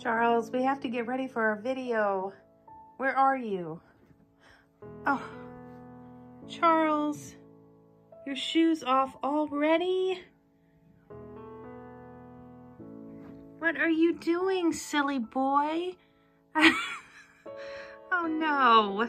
Charles, we have to get ready for our video. Where are you? Oh, Charles, your shoes off already? What are you doing, silly boy? oh no.